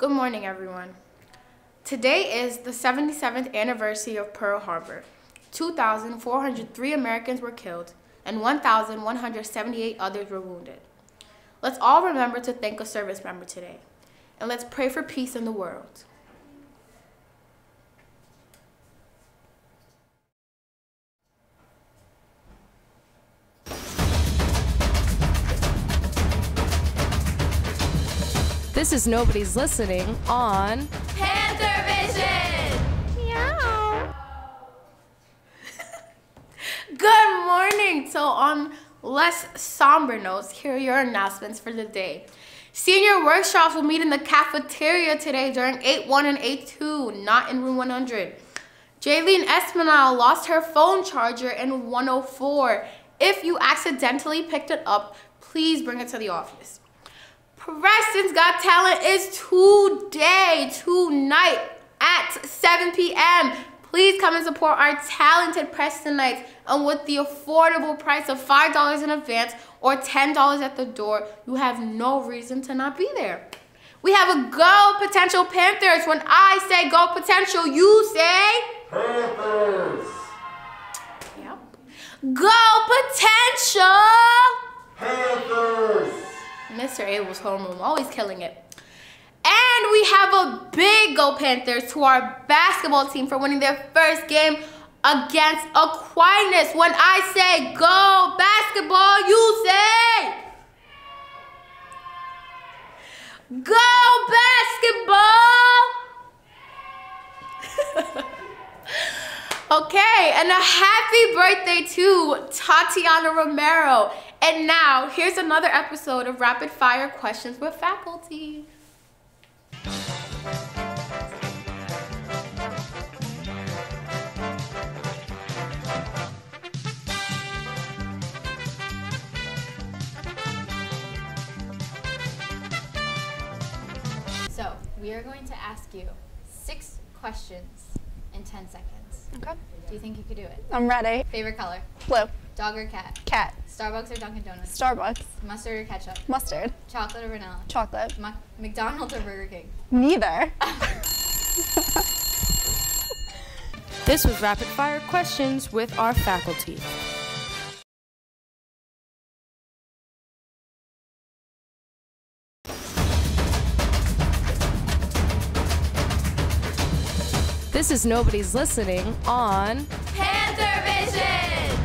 Good morning, everyone. Today is the 77th anniversary of Pearl Harbor. 2,403 Americans were killed and 1,178 others were wounded. Let's all remember to thank a service member today. And let's pray for peace in the world. This is Nobody's Listening on Panther Vision! Meow. Good morning! So, on less somber notes, here are your announcements for the day. Senior workshops will meet in the cafeteria today during 8-1 and 8-2, not in room 100. Jaylene Espinal lost her phone charger in 104. If you accidentally picked it up, please bring it to the office. Preston's Got Talent is today, tonight at 7 p.m. Please come and support our talented Prestonites. And with the affordable price of $5 in advance or $10 at the door, you have no reason to not be there. We have a Go Potential Panthers. When I say Go Potential, you say Mr. Abel's homeroom, always killing it. And we have a big Go Panthers to our basketball team for winning their first game against Aquinas. When I say go basketball, you say go basketball. okay, and a happy birthday to Tatiana Romero. And now, here's another episode of Rapid Fire Questions with Faculty. So, we are going to ask you six questions in 10 seconds. Okay. Do you think you could do it? I'm ready. Favorite color? Blue. Dog or cat? Cat. Starbucks or Dunkin' Donuts? Starbucks. Mustard or ketchup? Mustard. Chocolate or vanilla? Chocolate. Ma- McDonald's or Burger King? Neither. This was Rapid Fire Questions with our faculty. This is Nobody's Listening on Panther Vision.